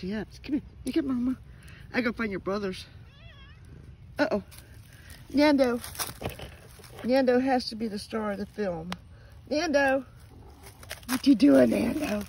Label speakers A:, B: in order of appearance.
A: Yes, come here. You get mama. I go find your brothers. Uh-oh. Nando. Nando has to be the star of the film. Nando. What you doing, Nando?